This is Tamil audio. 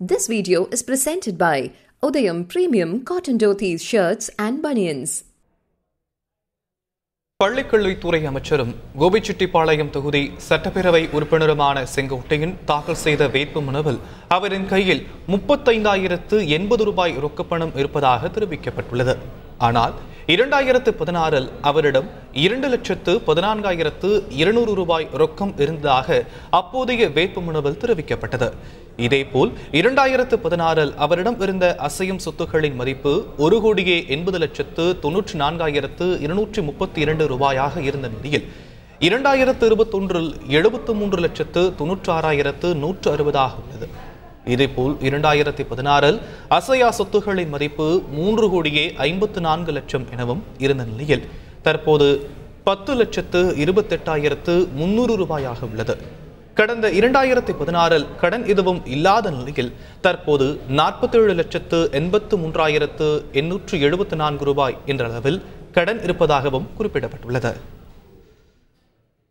This video is presented by Udayam Premium Cotton Dhotis shirts and bunions. பள்ளிக்கல்வித்துறை அமைச்சரும் கோபிச்செட்டிப்பாளையம் தொகுதி சட்டப்பேரவை உறுப்பினருமான செங்கோட்டையன் தாக்கல் செய்த வேட்பு மனுவில் அவரின் கையில் முப்பத்தைந்தாயிரத்து எண்பது ரூபாய் ரொக்கப்பணம் இருப்பதாக தெரிவிக்கப்பட்டுள்ளது ஆனால் இரண்டாயிரத்து பதினாறில் அவரிடம் இரண்டு லட்சத்து பதினான்காயிரத்து இருநூறு ரூபாய் ரொக்கம் இருந்ததாக அப்போதைய வேட்பு மனுவில் தெரிவிக்கப்பட்டது. இதேபோல் இரண்டாயிரத்து பதினாறில் அவரிடம் இருந்த அசையும் சொத்துக்களின் மதிப்பு ஒரு கோடியே எண்பது லட்சத்து தொன்னூற்றி நான்காயிரத்து இருநூற்றி முப்பத்தி இரண்டு ரூபாயாக இருந்த நிலையில் இரண்டாயிரத்து இருபத்தொன்றில் எழுபத்து மூன்று லட்சத்து தொன்னூற்றி ஆறாயிரத்து நூற்று அறுபதாகவும் இதேபோல் இரண்டாயிரத்தி பதினாறில் அசையா சொத்துகளின் மதிப்பு மூன்று கோடியே ஐம்பத்து நான்கு லட்சம் எனவும் இருந்த நிலையில் தற்போது பத்து லட்சத்து இருபத்தெட்டாயிரத்து முன்னூறு ரூபாயாக உள்ளது. கடந்த இரண்டாயிரத்தி பதினாறில் கடன் எதுவும் இல்லாத நிலையில் தற்போது நாற்பத்தேழு லட்சத்து எண்பத்து மூன்றாயிரத்து எண்ணூற்று எழுபத்து நான்கு ரூபாய் என்ற அளவில் கடன் இருப்பதாகவும் குறிப்பிடப்பட்டுள்ளது.